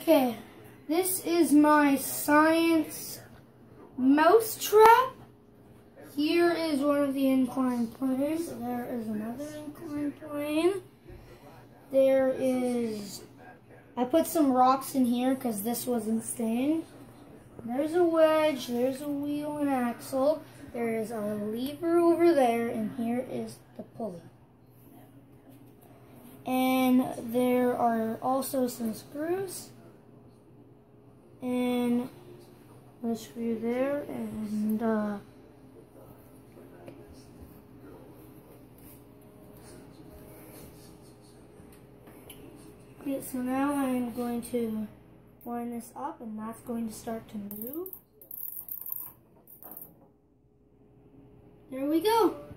Okay, this is my science mouse trap. Here is one of the inclined planes. There is another inclined plane. There is, I put some rocks in here because this wasn't staying. There's a wedge, there's a wheel and axle. There is a lever over there, and here is the pulley. And there are also some screws. And a screw there, and uh, Okay, so now I'm going to wind this up and that's going to start to move. There we go.